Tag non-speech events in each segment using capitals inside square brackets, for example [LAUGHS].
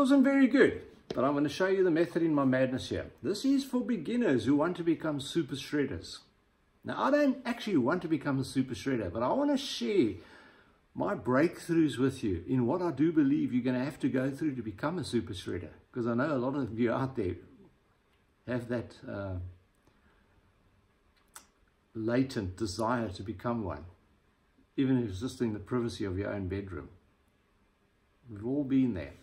wasn't very good, but I'm going to show you the method in my madness here. This is for beginners who want to become super shredders. Now, I don't actually want to become a super shredder, but I want to share my breakthroughs with you in what I do believe you're going to have to go through to become a super shredder. Because I know a lot of you out there have that uh, latent desire to become one, even if it's just in the privacy of your own bedroom. We've all been there.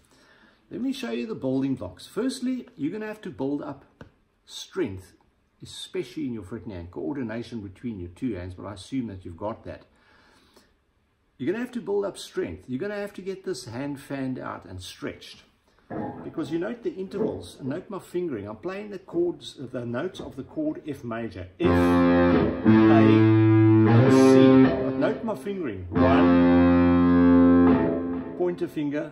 Let me show you the building blocks. Firstly, you're going to have to build up strength, especially in your fretting hand, coordination between your two hands, but I assume that you've got that. You're going to have to build up strength. You're going to have to get this hand fanned out and stretched. Because you note the intervals, note my fingering. I'm playing the chords, the notes of the chord F major. F, A, C. Note my fingering. One, pointer finger,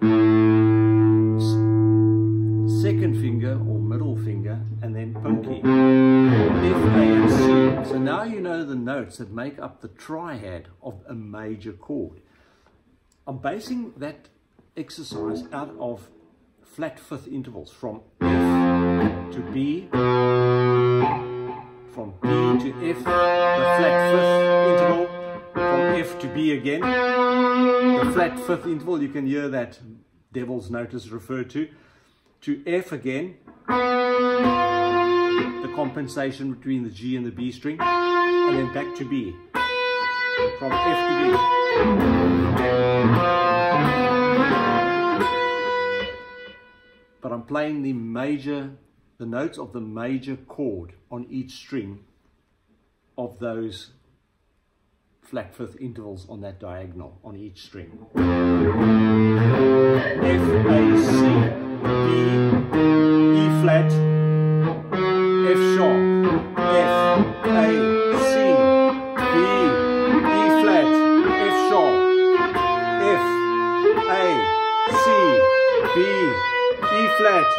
second finger or middle finger, and then pinky. F, A, and C. So now you know the notes that make up the triad of a major chord. I'm basing that exercise out of flat fifth intervals from F to B, from B to F, the flat fifth interval, from F to B again, the flat fifth interval, you can hear that devil's notice referred to, to F again, the compensation between the G and the B string, and then back to B, from F to B. But I'm playing the major, the notes of the major chord on each string of those flat fifth intervals on that diagonal on each string. F, A, C, B, E flat, F sharp, F, A, C, B, E flat, F sharp, F, A, C, B, E flat,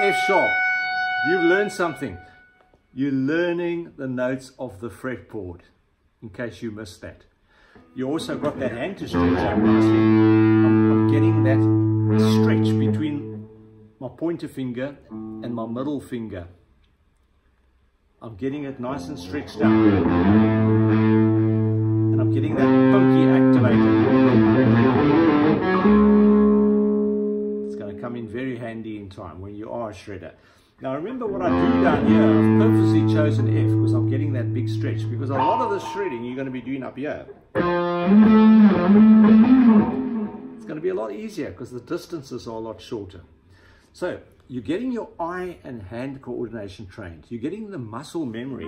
F sharp. You've learned something. You're learning the notes of the fretboard, in case you missed that. You also got that hand to stretch I'm getting that stretch between my pointer finger and my middle finger. I'm getting it nice and stretched out. And I'm getting that pinky activated It's going to come in very handy in time when you are a shredder. Now remember what I do down here, I've purposely chosen F because I'm getting that big stretch because a lot of the shredding you're going to be doing up here. It's going to be a lot easier because the distances are a lot shorter. So you're getting your eye and hand coordination trained. You're getting the muscle memory.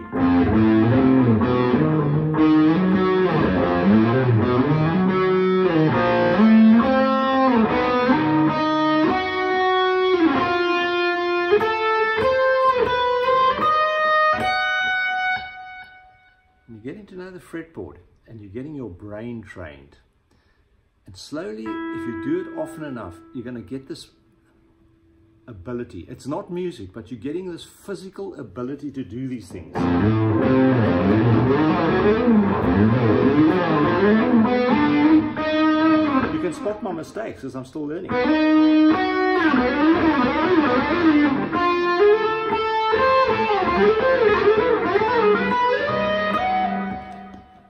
You're getting to know the fretboard and you're getting your brain trained. And slowly, if you do it often enough, you're going to get this ability. It's not music, but you're getting this physical ability to do these things. You can spot my mistakes as I'm still learning.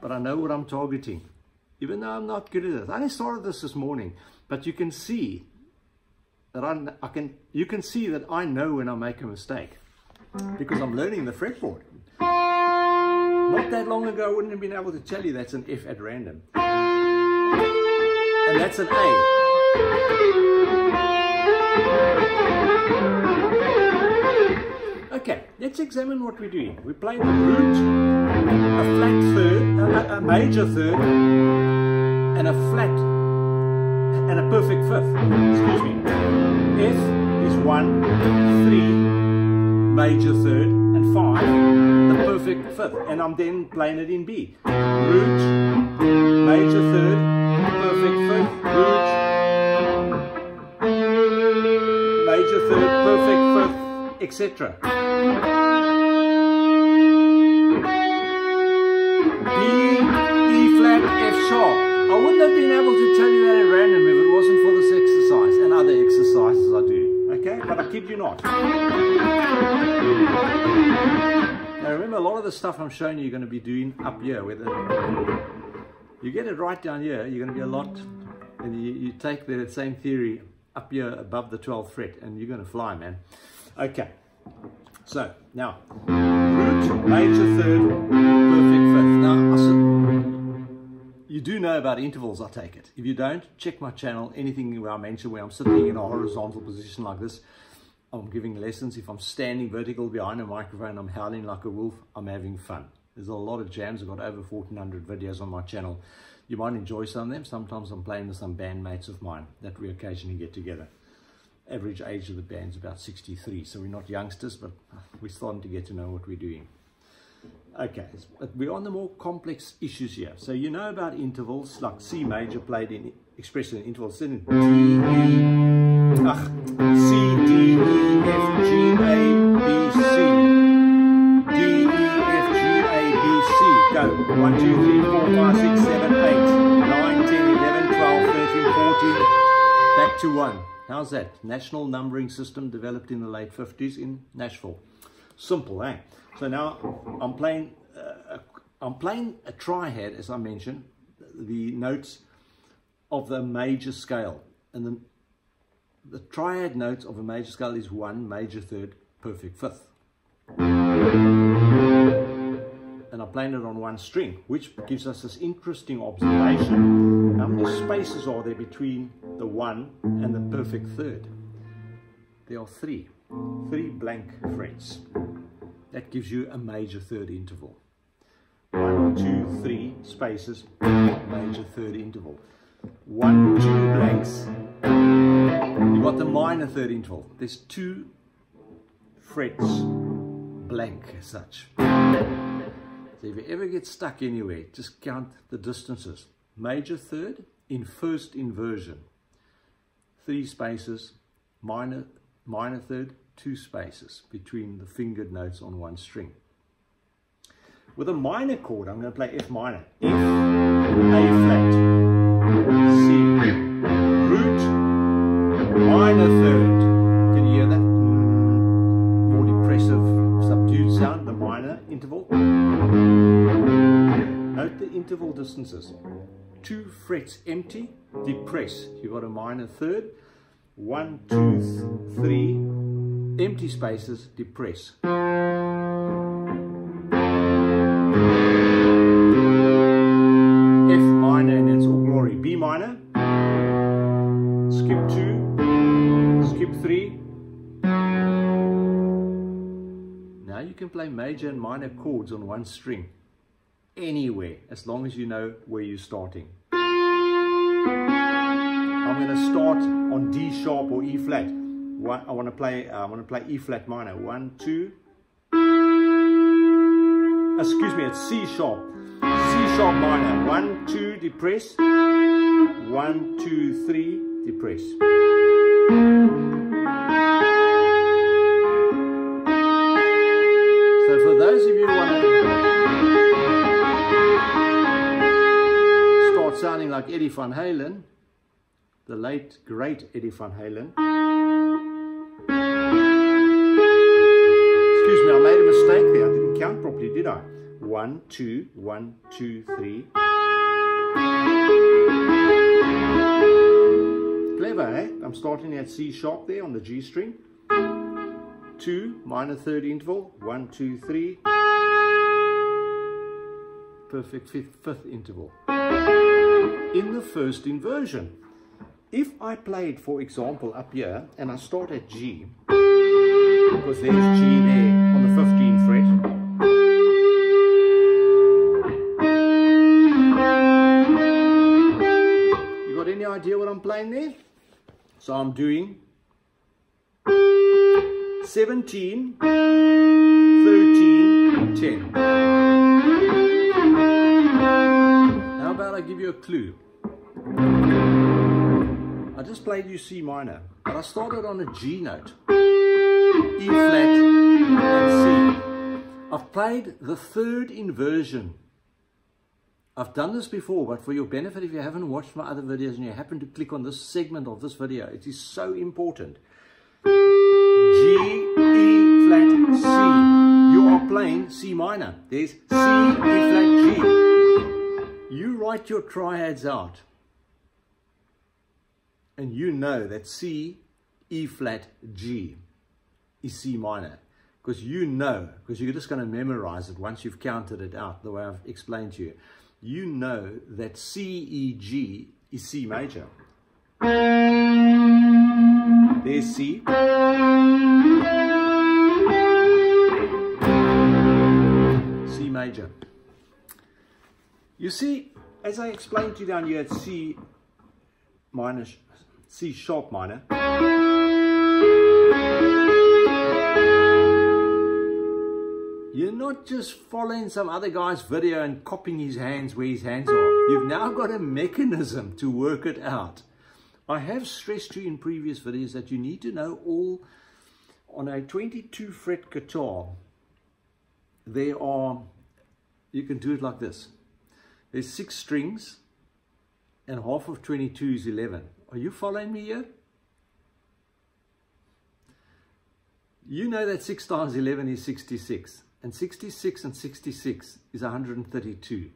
but I know what I'm targeting. Even though I'm not good at it. I only started this this morning, but you can see that I'm, I can, you can see that I know when I make a mistake because I'm learning the fretboard. Not that long ago, I wouldn't have been able to tell you that's an F at random. And that's an A. Okay, let's examine what we're doing. We're playing the root, a flat third, a, a major third, and a flat, and a perfect fifth. Excuse me. F is one, three, major third, and five, the perfect fifth. And I'm then playing it in B. Root, major third, perfect fifth, root, major third, perfect fifth, etc. B, E flat, F sharp. I wouldn't have been able to tell you that at random if it wasn't for this exercise and other exercises I do. Okay, but I kid you not. Now remember, a lot of the stuff I'm showing you, you're going to be doing up here. Whether you get it right down here, you're going to be a lot, and you, you take the same theory up here above the 12th fret, and you're going to fly, man. Okay, so now root, major third, perfect fifth. Now, you do know about intervals, I take it. If you don't, check my channel, anything where I mention where I'm sitting in a horizontal position like this, I'm giving lessons. If I'm standing vertical behind a microphone, I'm howling like a wolf, I'm having fun. There's a lot of jams. I've got over 1,400 videos on my channel. You might enjoy some of them. Sometimes I'm playing with some bandmates of mine that we occasionally get together. Average age of the band's about 63, so we're not youngsters, but we're starting to get to know what we're doing. Okay, we're on the more complex issues here. So you know about intervals, like C major played in expressed in intervals, in D, E, ach, C, D, E, F, G, A, B, C. D, E, F, G, A, B, C. Go. 1, 2, 3, 4, 5, 6, 7, 8, 9, 10, 11, 12, 13, 14. Back to 1. How's that? National numbering system developed in the late 50s in Nashville. Simple, eh? So now I'm playing, uh, I'm playing a triad, as I mentioned, the notes of the major scale. And the, the triad notes of a major scale is one, major third, perfect fifth. And I'm playing it on one string, which gives us this interesting observation. How many spaces are there between the one and the perfect third? There are three, three blank frets. That gives you a major third interval. One, two, three spaces, major third interval. One, two blanks. You've got the minor third interval. There's two frets blank as such. So if you ever get stuck anywhere, just count the distances. Major third in first inversion. Three spaces, minor, minor third, two spaces between the fingered notes on one string. With a minor chord, I'm going to play F minor. F, A flat, C, root, minor third. Can you hear that? Mm, more depressive, subdued sound, the minor interval. Note the interval distances. Two frets empty, depress. You've got a minor third. One, two, three, empty spaces depress. F minor and it's all glory. B minor, skip two, skip three. Now you can play major and minor chords on one string, anywhere, as long as you know where you're starting. I'm going to start on D sharp or E flat one, I want to play uh, I want to play E flat minor. One, two. Excuse me, it's C sharp. C sharp minor. One, two, depress. One, two, three, depress. So for those of you who want to start sounding like Eddie Van Halen, the late great Eddie Van Halen. Me, I made a mistake there. I didn't count properly, did I? One, two, one, two, three. Clever, eh? I'm starting at C sharp there on the G string. Two, minor third interval. One, two, three. Perfect fifth, fifth interval. In the first inversion. If I played, for example, up here, and I start at G, because there's G there idea what I'm playing there? So I'm doing 17, 13, 10. How about I give you a clue? I just played you C minor, but I started on a G note. E flat, and C. I've played the third inversion I've done this before, but for your benefit, if you haven't watched my other videos and you happen to click on this segment of this video, it is so important. G, E flat, C. You are playing C minor. There's C, E flat, G. You write your triads out. And you know that C, E flat, G is C minor because you know, because you're just going to memorize it once you've counted it out the way I've explained to you. You know that C, E, G is C major. There's C. C major. You see, as I explained to you down here, at C minor, C sharp minor. You're not just following some other guy's video and copying his hands where his hands are. You've now got a mechanism to work it out. I have stressed to you in previous videos that you need to know all on a 22 fret guitar. There are, you can do it like this. There's six strings and half of 22 is 11. Are you following me here? You know that 6 times 11 is 66 and 66 and 66 is 132.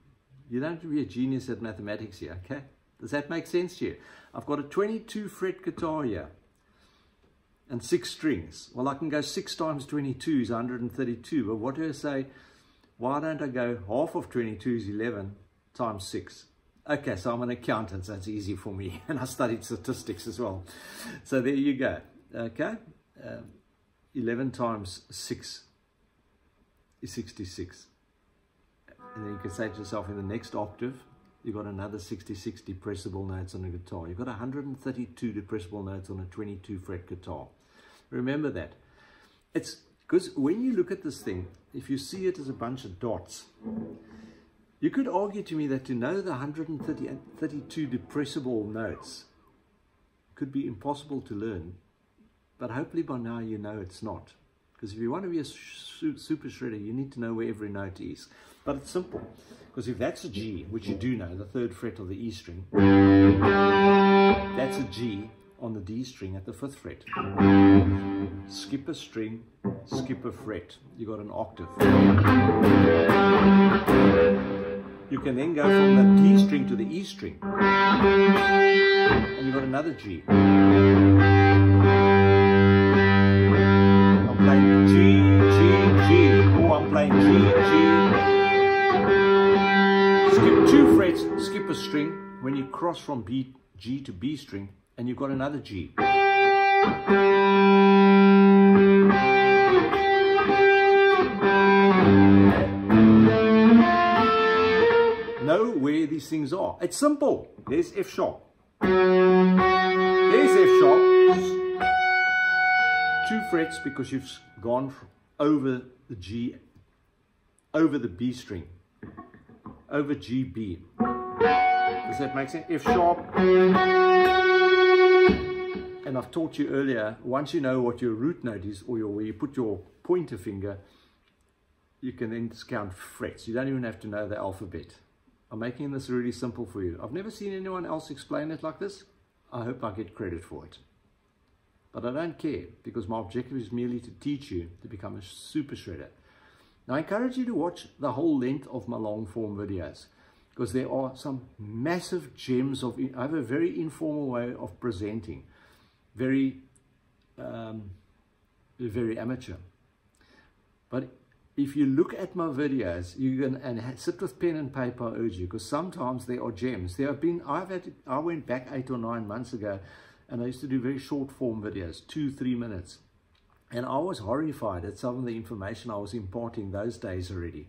You don't have to be a genius at mathematics here, okay? Does that make sense to you? I've got a 22 fret guitar here and six strings. Well, I can go six times 22 is 132, but what do I say? Why don't I go half of 22 is 11 times six? Okay, so I'm an accountant, so it's easy for me. [LAUGHS] And I studied statistics as well. So there you go, okay? Um, 11 times 6 is 66. And then you can say to yourself, in the next octave, you've got another 66 depressible notes on a guitar. You've got 132 depressible notes on a 22 fret guitar. Remember that. It's because when you look at this thing, if you see it as a bunch of dots, you could argue to me that to know the 132 depressible notes could be impossible to learn, but hopefully by now you know it's not. Because if you want to be a super shredder, you need to know where every note is. But it's simple. Because if that's a G, which you do know, the third fret of the E string, that's a G on the D string at the fifth fret. Skip a string, skip a fret. You got an octave. You can then go from the D string to the E string. And you've got another G. playing G, G, G. Oh, I'm playing G, G. Skip two frets, skip a string. When you cross from B, G to B string, and you've got another G. Know where these things are. It's simple. There's F sharp. There's F sharp two frets because you've gone over the G, over the B string, over GB. Does that make sense? F sharp. And I've taught you earlier, once you know what your root note is, or your, where you put your pointer finger, you can then count frets. You don't even have to know the alphabet. I'm making this really simple for you. I've never seen anyone else explain it like this. I hope I get credit for it. But I don't care because my objective is merely to teach you to become a super shredder. Now I encourage you to watch the whole length of my long form videos because there are some massive gems of, I have a very informal way of presenting, very, um, very amateur. But if you look at my videos, you can and sit with pen and paper, I urge you, because sometimes there are gems. There have been, I've had, I went back eight or nine months ago and I used to do very short form videos, two, three minutes. And I was horrified at some of the information I was imparting those days already.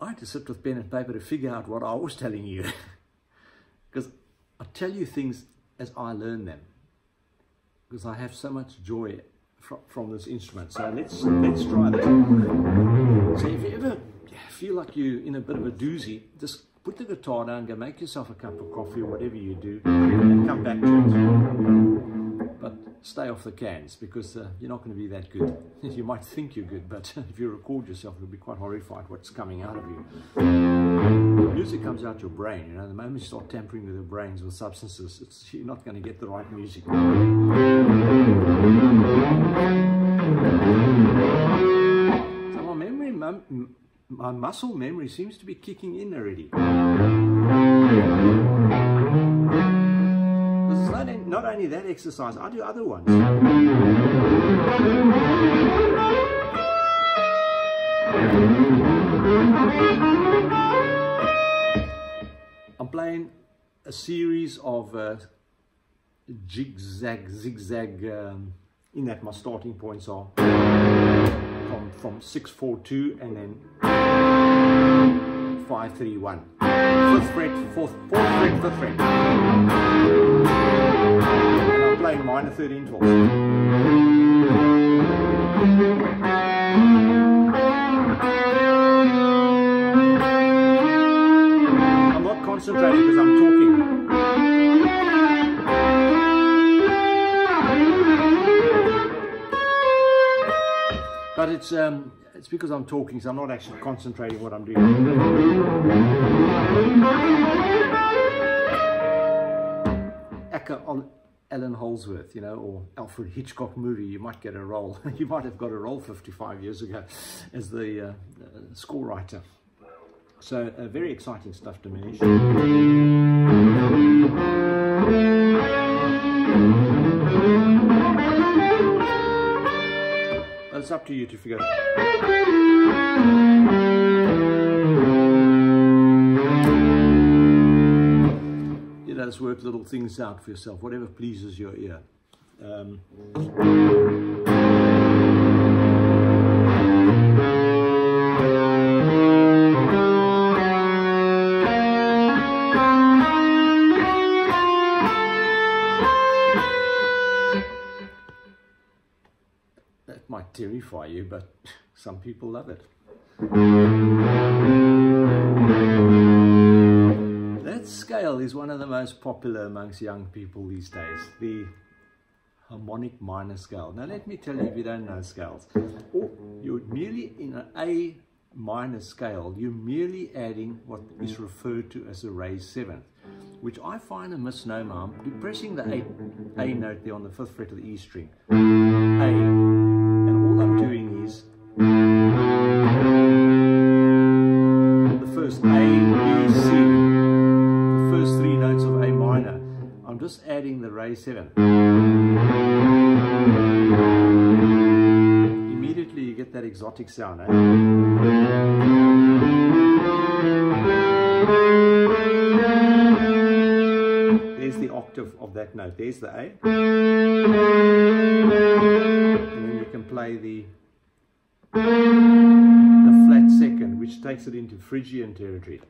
I had to sit with pen and paper to figure out what I was telling you. [LAUGHS] because I tell you things as I learn them. Because I have so much joy from, from this instrument. So let's, let's try that. So if you ever feel like you're in a bit of a doozy, just put the guitar down, go make yourself a cup of coffee, or whatever you do, and come back to it. But stay off the cans because uh, you're not going to be that good. [LAUGHS] you might think you're good, but [LAUGHS] if you record yourself, you'll be quite horrified what's coming out of you. music comes out your brain. You know, the moment you start tampering with your brains with substances, you're not going to get the right music. So my memory, my, muscle memory seems to be kicking in already. Because not, not only that exercise, I do other ones. I'm playing a series of uh, zigzag, zigzag, um, in that my starting points are from, from 6, 4, 2 and then 5, 3, 1. Fifth fret, fourth, fourth fret, fifth fret. And I'm playing minor third intervals. I'm not concentrating because I'm But it's um, it's because I'm talking, so I'm not actually concentrating what I'm doing. Echo on Allan Holdsworth, you know, or Alfred Hitchcock movie, you might get a role. [LAUGHS] you might have got a role 55 years ago as the uh, uh, score writer. So uh, very exciting stuff to it's up to you to figure it. You know, just work little things out for yourself, whatever pleases your ear. Um, some people love it. That scale is one of the most popular amongst young people these days, the harmonic minor scale. Now let me tell you if you don't know scales, or you're merely in an A minor scale, you're merely adding what is referred to as a raised seventh, which I find a misnomer. I'm depressing the A, a note there on the fifth fret of the E string. A 27. Immediately you get that exotic sound. Eh? There's the octave of that note. There's the A. And then you can play the the flat second, which takes it into Phrygian territory.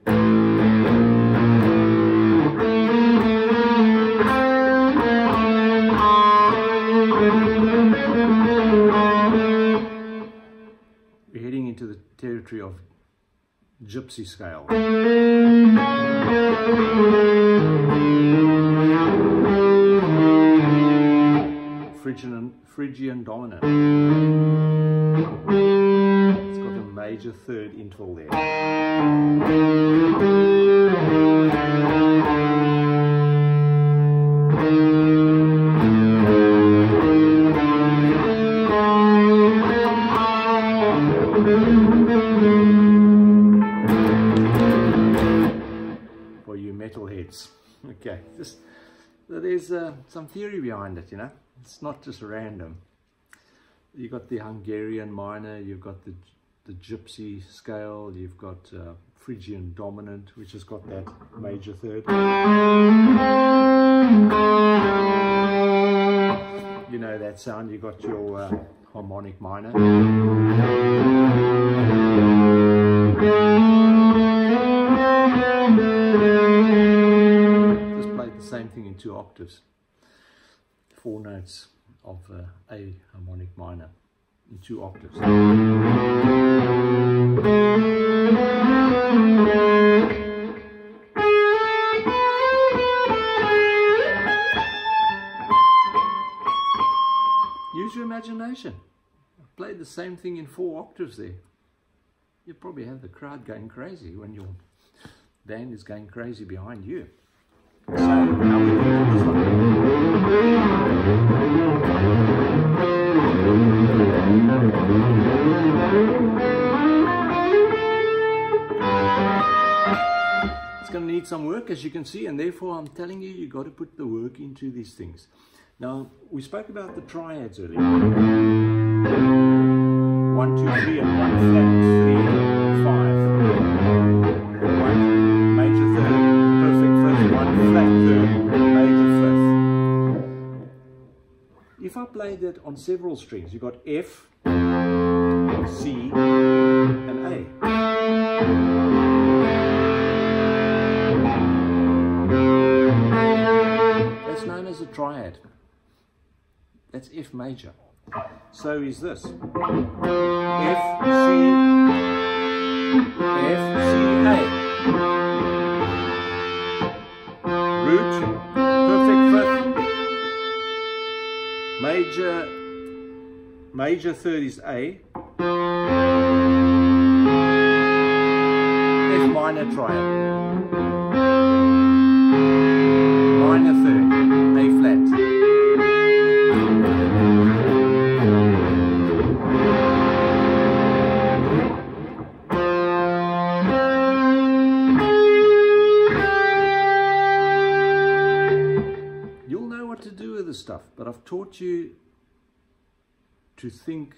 Territory of gypsy scale. Phrygian, Phrygian dominant. It's got a major third interval there. Some theory behind it, you know. It's not just random. You've got the Hungarian minor, you've got the, the Gypsy scale, you've got uh, Phrygian dominant, which has got that major third. You know that sound, you've got your uh, harmonic minor. Just played the same thing in two octaves four notes of uh, A harmonic minor in two octaves. Use your imagination. Play the same thing in four octaves there. You probably have the crowd going crazy when you're band is going crazy behind you. So work as you can see and therefore I'm telling you you've got to put the work into these things. Now we spoke about the triads earlier. One, two, three and one flat, three, five. One major third, perfect fifth, one flat third, major fifth. If I play that on several strings, you've got F, C, triad. That's F major. So is this. F, C, F, C, A. Root, perfect fifth. Major, major third is A. F minor triad. To think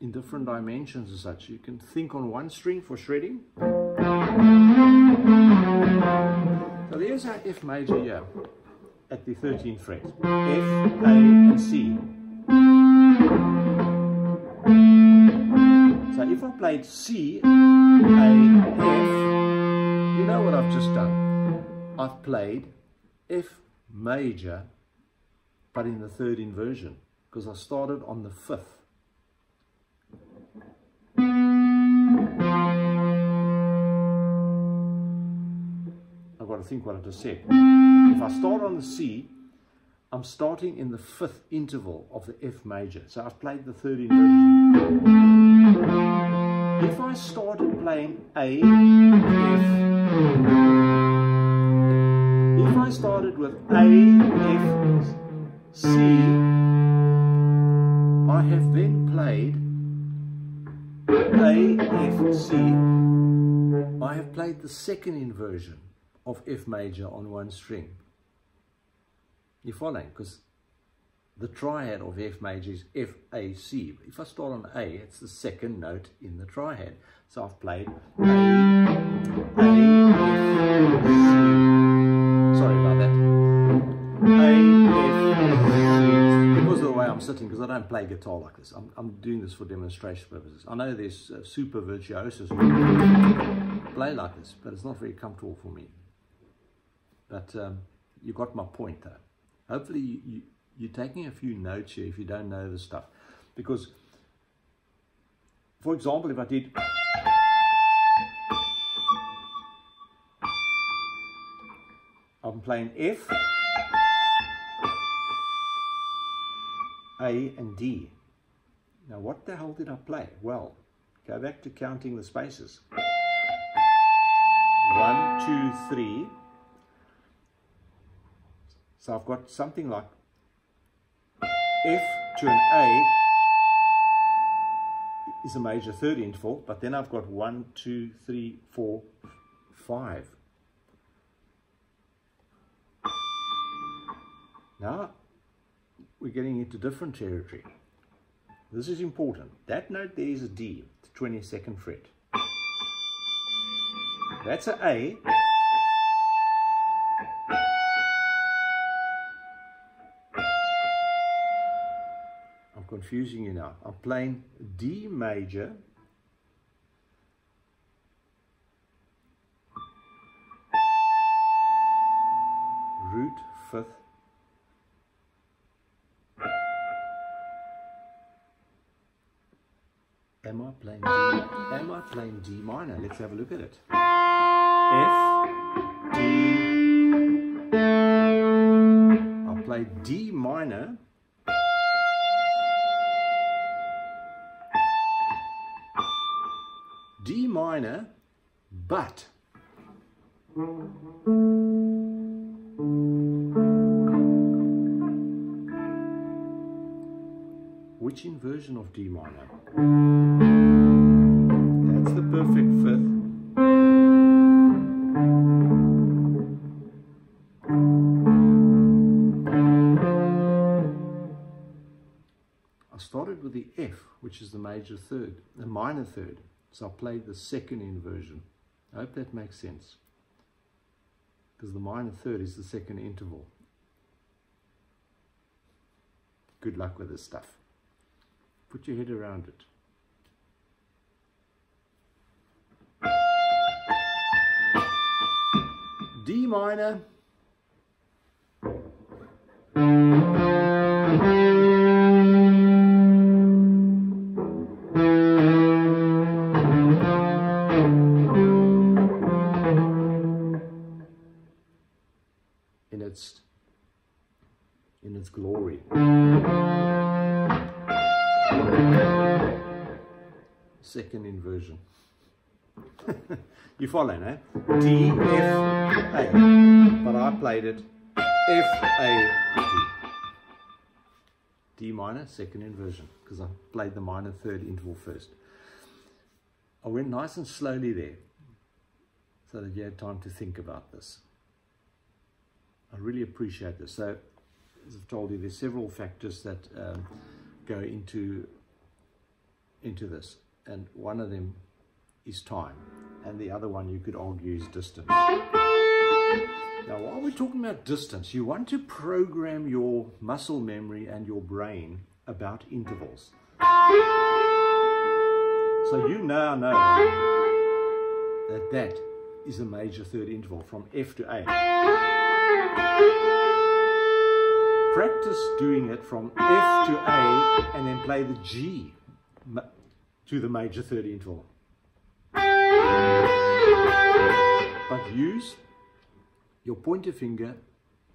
in different dimensions and such. You can think on one string for shredding. So there's our F major here at the 13th fret. F, A, and C. So if I played C, A, F, you know what I've just done. I've played F major, but in the third inversion, because I started on the fifth. I've got to think what I just said. If I start on the C, I'm starting in the fifth interval of the F major. So I've played the third inversion. If I started playing A, F, if I started with A, F, C, I have then played A, F, C. I have played the second inversion of F major on one string. You following? Because the triad of F major is F, A, C. If I start on A, it's the second note in the triad. So I've played A, A, F, C. I'm sitting, because I don't play guitar like this. I'm, I'm doing this for demonstration purposes. I know there's uh, super virtuosos who play like this, but it's not very comfortable for me. But um, you got my point though. Hopefully you, you, you're taking a few notes here if you don't know the stuff. Because, for example, if I did... I'm playing F, A and D. Now what the hell did I play? Well, go back to counting the spaces. One, two, three. So I've got something like F to an A is a major third interval, but then I've got one, two, three, four, five. Now we're getting into different territory. This is important. That note there is a D, the 22nd fret. That's an A. I'm confusing you now. I'm playing D major. Root fifth. Am I playing D? Am I playing D minor? Let's have a look at it. F, D. I play D minor. D minor, but Which inversion of D minor? That's the perfect fifth. I started with the F, which is the major third, the minor third. So I played the second inversion. I hope that makes sense. Because the minor third is the second interval. Good luck with this stuff. Put your head around it. D minor. in its in its glory. Second inversion. [LAUGHS] you follow, no? D, F, A. But I played it F, A, D. D minor, second inversion, because I played the minor third interval first. I went nice and slowly there, so that you had time to think about this. I really appreciate this. So, as I've told you, there's several factors that um, go into into this, and one of them is time, and the other one you could argue is distance. Now, while we're talking about distance, you want to program your muscle memory and your brain about intervals. So you now know that that is a major third interval from F to A. Practice doing it from F to A and then play the G to the major third interval. But use your pointer finger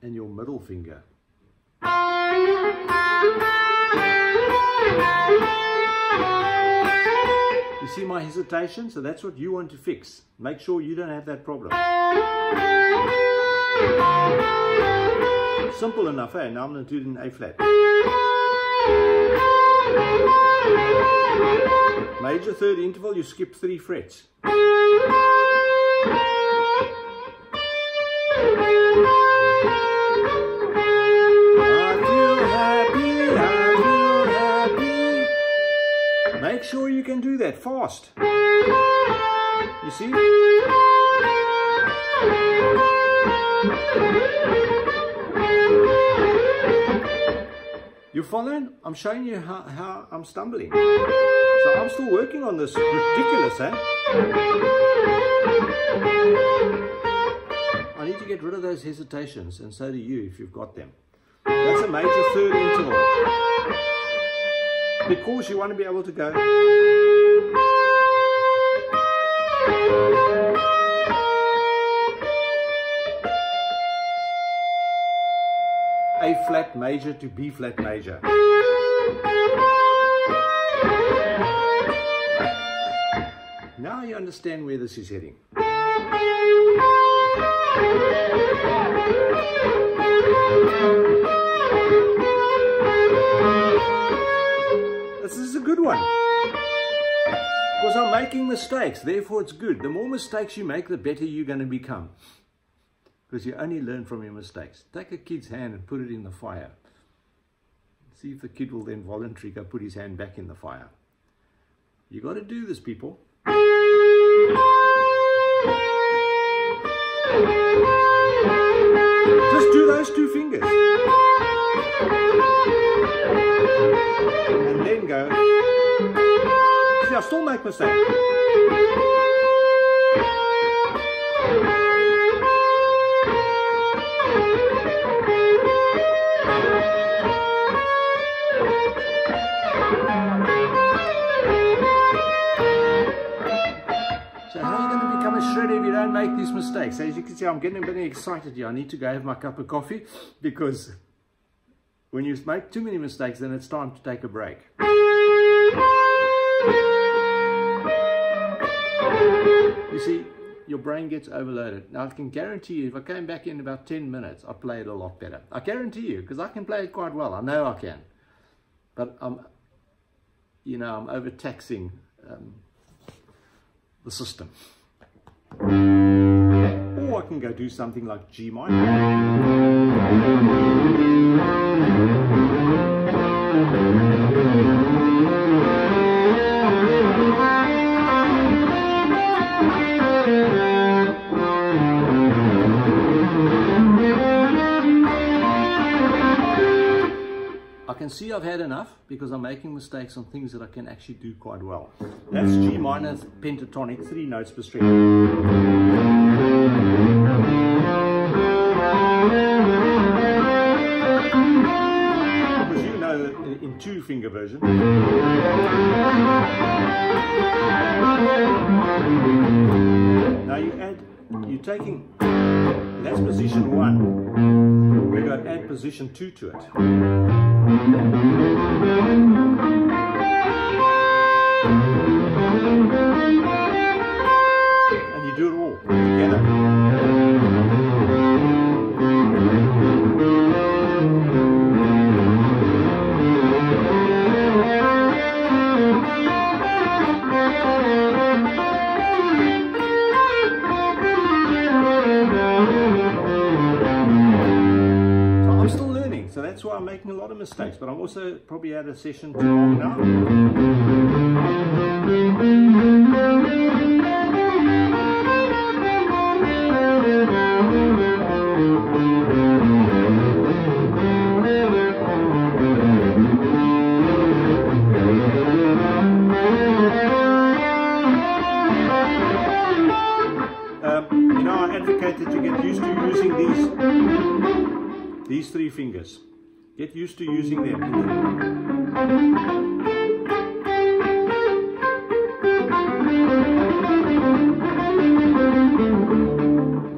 and your middle finger. You see my hesitation? So that's what you want to fix. Make sure you don't have that problem. Simple enough, eh? Now I'm going to do it in A flat. Major third interval, you skip three frets. Make sure you can do that fast. You see? You following? I'm showing you how, how I'm stumbling. So I'm still working on this. Ridiculous, eh? I need to get rid of those hesitations, and so do you if you've got them. That's a major third interval. Because you want to be able to go. A flat major to B flat major. Now you understand where this is heading. One. Because I'm making mistakes, therefore it's good. The more mistakes you make, the better you're going to become. Because you only learn from your mistakes. Take a kid's hand and put it in the fire. See if the kid will then voluntarily go put his hand back in the fire. You got to do this, people. Just do those two fingers. Still make mistakes. So how are you going to become a shredder if you don't make these mistakes? As you can see, I'm getting a bit excited here. I need to go have my cup of coffee because when you make too many mistakes, then it's time to take a break. You see, your brain gets overloaded. Now, I can guarantee you, if I came back in about 10 minutes, I'd play it a lot better. I guarantee you, because I can play it quite well. I know I can. But I'm, you know, I'm overtaxing um, the system. Or I can go do something like G minor. See I've had enough because I'm making mistakes on things that I can actually do quite well. That's G minor pentatonic, three notes per string. Because you know in two finger version. Now you add, you're taking, that's position one. We're going to add position two to it. Also probably at a session too long. Um, you know, I advocate that you get used to using these these three fingers. Get used to using them.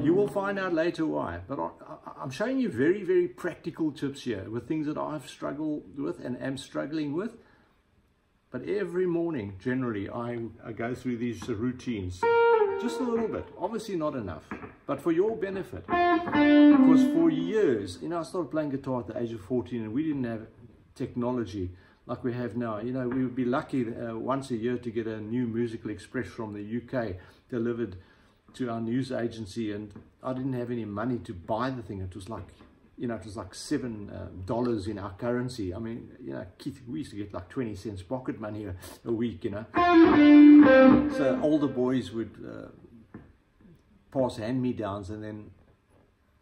You will find out later why, but I, am showing you very, very practical tips here with things that I've struggled with and am struggling with. But every morning, generally, I, I go through these routines. Just a little bit, obviously not enough, but for your benefit. Because for years, you know, I started playing guitar at the age of 14 and we didn't have technology like we have now. You know, we would be lucky uh, once a year to get a new musical express from the UK delivered to our news agency and I didn't have any money to buy the thing. It was like, you know, it was like seven uh, dollars in our currency. I mean, you know, Keith, we used to get like 20 cents pocket money a, a week, you know. So older boys would uh, pass hand-me-downs and then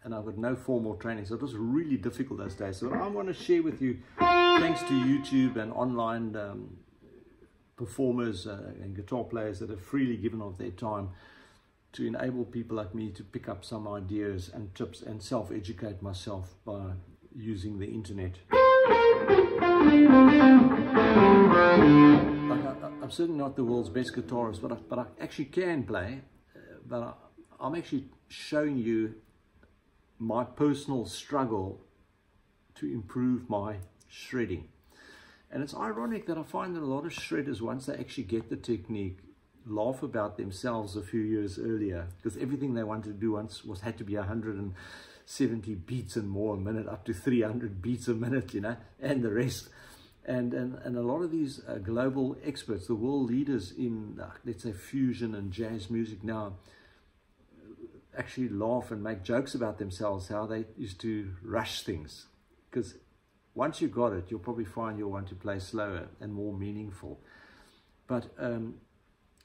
and I've got no formal training so it was really difficult those days so I want to share with you thanks to YouTube and online um, performers uh, and guitar players that have freely given of their time to enable people like me to pick up some ideas and tips and self-educate myself by using the internet. I'm certainly not the world's best guitarist, but I, but I actually can play. Uh, but I, I'm actually showing you my personal struggle to improve my shredding. And it's ironic that I find that a lot of shredders, once they actually get the technique, laugh about themselves a few years earlier because everything they wanted to do once was had to be 170 beats and more a minute, up to 300 beats a minute, you know, and the rest. And, and, and a lot of these uh, global experts, the world leaders in, uh, let's say, fusion and jazz music now, actually laugh and make jokes about themselves, how they used to rush things. Because once you got it, you'll probably find you'll want to play slower and more meaningful. But um,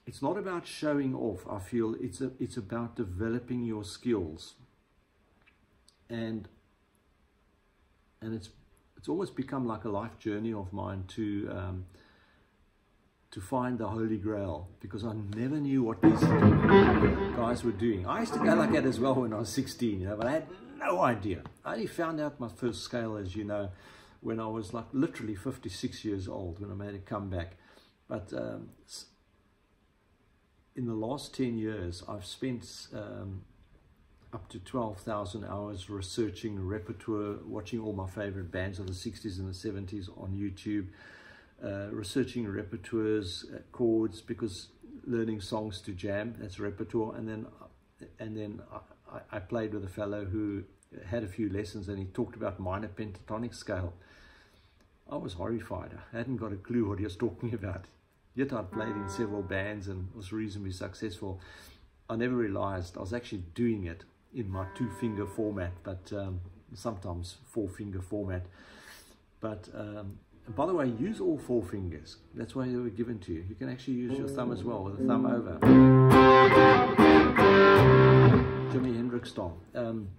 it's not about showing off, I feel. It's, a, it's about developing your skills. And, and it's, it's almost become like a life journey of mine to... Um, to find the Holy Grail because I never knew what these guys were doing. I used to go like that as well when I was 16, you know, but I had no idea. I only found out my first scale, as you know, when I was like literally 56 years old when I made a comeback. But um, in the last 10 years, I've spent um, up to 12,000 hours researching repertoire, watching all my favorite bands of the 60s and the 70s on YouTube, uh, researching repertoires, uh, chords, because learning songs to jam, that's repertoire. And then and then I, I, played with a fellow who had a few lessons and he talked about minor pentatonic scale. I was horrified. I hadn't got a clue what he was talking [LAUGHS] about. Yet I'd played in several bands and was reasonably successful. I never realized I was actually doing it in my two finger format, but um, sometimes four finger format. But um, by the way, use all four fingers. That's why they were given to you. You can actually use your thumb as well with the thumb over. Jimi Hendrix. Um,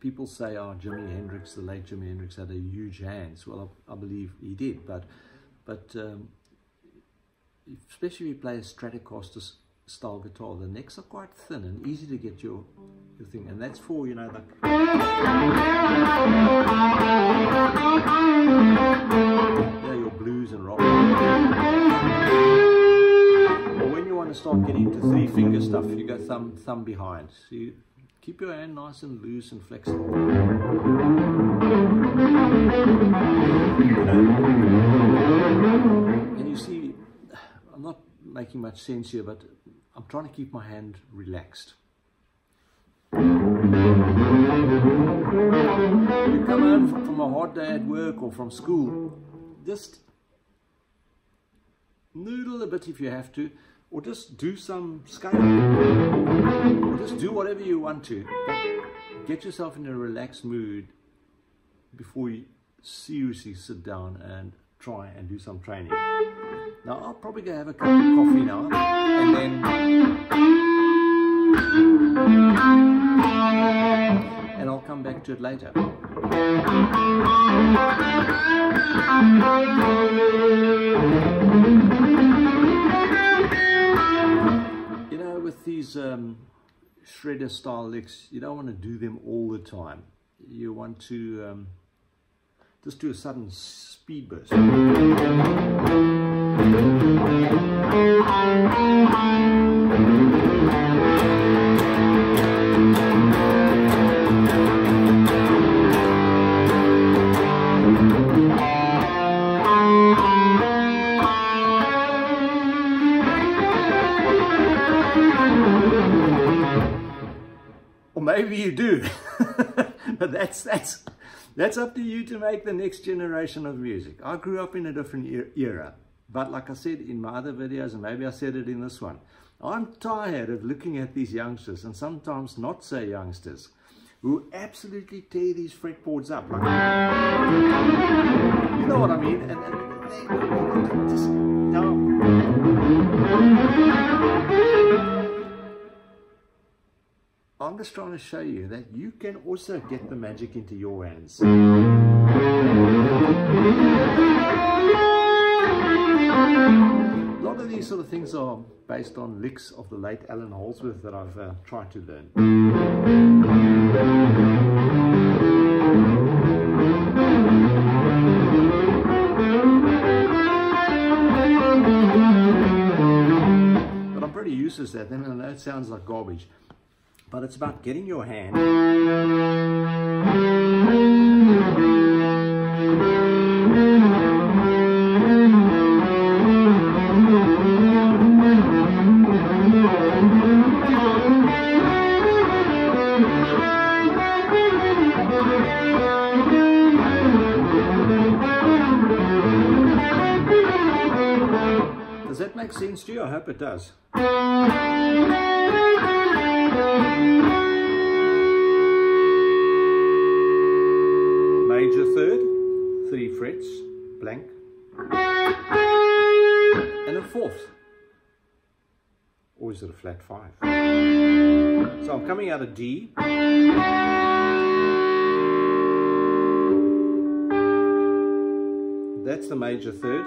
people say, oh, Jimi Hendrix, the late Jimi Hendrix had a huge hands. Well, I, I believe he did, but but um, especially if you play a Stratocaster style guitar, the necks are quite thin and easy to get your, your thing. And that's for, you know, the... Yeah, your blues and rock. Or when you want to start getting into three finger stuff, you go thumb, thumb behind. So you, Keep your hand nice and loose and flexible. You not making much sense here, but I'm trying to keep my hand relaxed. You come home from a hard day at work or from school, just noodle a bit if you have to, or just do some scaling. Or just do whatever you want to. Get yourself in a relaxed mood before you seriously sit down and try and do some training. Now I'll probably go have a cup of coffee now and then and I'll come back to it later. You know, with these um, shredder style licks, you don't want to do them all the time. You want to um, just do a sudden speed burst. Or maybe you do. [LAUGHS] but that's, that's, that's up to you to make the next generation of music. I grew up in a different era. But like I said in my other videos, and maybe I said it in this one, I'm tired of looking at these youngsters, and sometimes not so youngsters, who absolutely tear these fretboards up. Like, you know what I mean? And, and they, just, no. I'm just trying to show you that you can also get the magic into your hands. A lot of these sort of things are based on licks of the late Allan Holdsworth that I've uh, tried to learn. But I'm pretty useless at them and I know it sounds like garbage but it's about getting your hand Does that make sense to you? I hope it does. Three frets, blank, and a fourth. Or is it a flat five? So I'm coming out of D. That's the major third.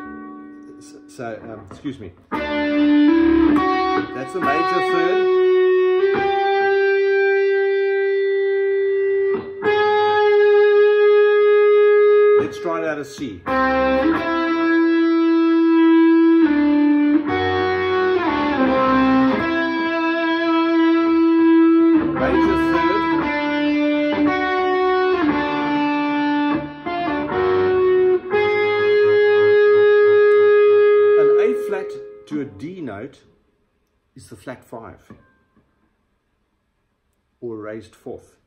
So, um, excuse me. That's the major third. That as Major third. An A flat to a D note is the flat five. or raised fourth.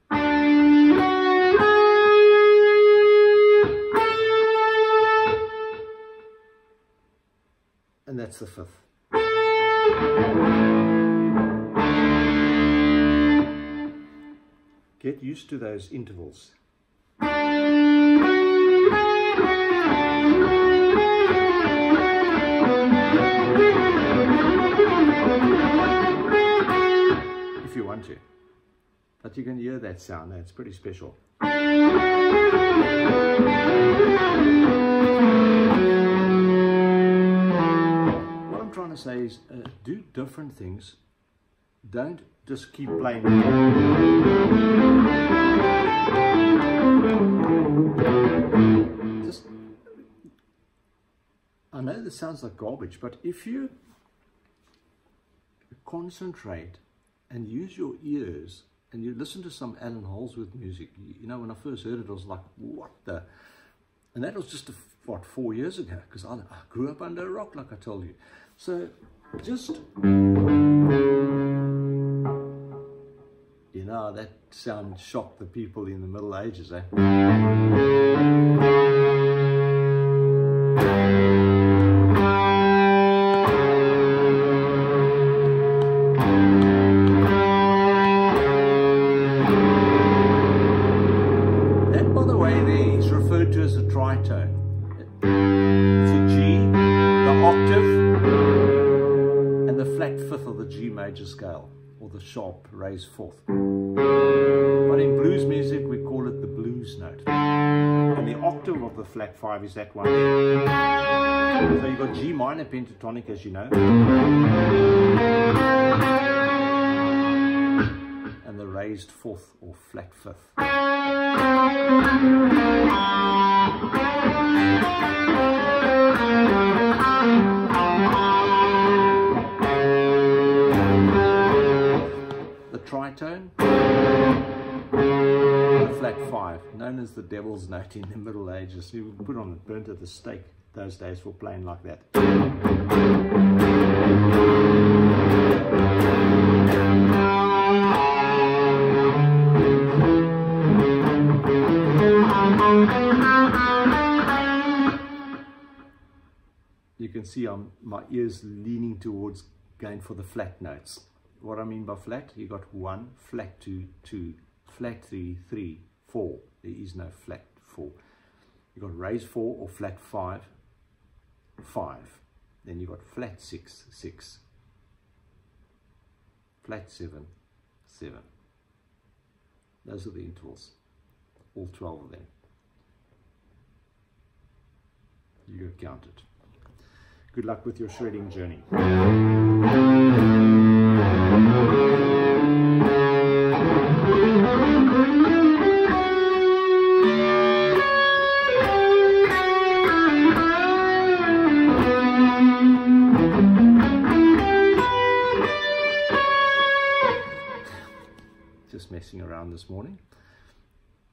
That's the fifth. Get used to those intervals. If you want to. But you can hear that sound, it's pretty special. Trying to say is uh, do different things. Don't just keep playing. Just, I know this sounds like garbage, but if you concentrate and use your ears and you listen to some Allan Holdsworth music, you know, when I first heard it, I was like, what the? And that was just, a, what, four years ago, because I, I grew up under a rock, like I told you. So just, you know, that sound shocked the people in the Middle Ages, eh? Sharp raised fourth. But in blues music, we call it the blues note. And the octave of the flat five is that one. So you've got G minor pentatonic, as you know. And the raised fourth or flat fifth. The flat five, known as the devil's note in the Middle Ages. You would put on the burnt at the stake those days for playing like that. You can see I'm, my ears leaning towards going for the flat notes. What I mean by flat, you got one, flat two, two, flat three, three, four. There is no flat four. You got raised four or flat five, five. Then you got flat six, six, flat seven, seven. Those are the intervals, all 12 of them. You got counted. Good luck with your shredding journey.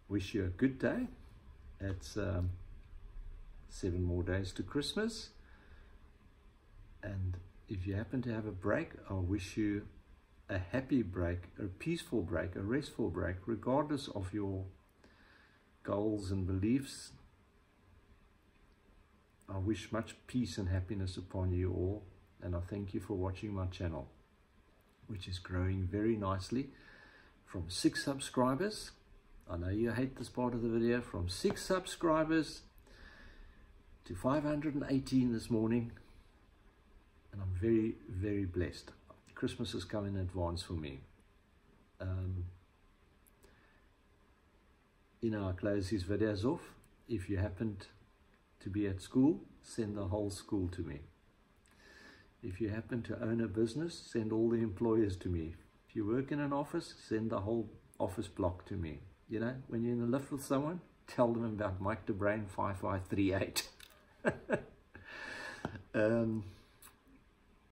Wish you a good day. It's um, seven more days to Christmas. And if you happen to have a break, I wish you a happy break, a peaceful break, a restful break, regardless of your goals and beliefs. I wish much peace and happiness upon you all, and I thank you for watching my channel, which is growing very nicely from six subscribers. I know you hate this part of the video, from six subscribers to 518 this morning and I'm very, very blessed. Christmas has come in advance for me. Um, you know, I close these videos off. If you happened to be at school, send the whole school to me. If you happen to own a business, send all the employers to me. If you work in an office, send the whole office block to me. You know, when you're in the lift with someone, tell them about Mike de Bruyn 5538. [LAUGHS] um,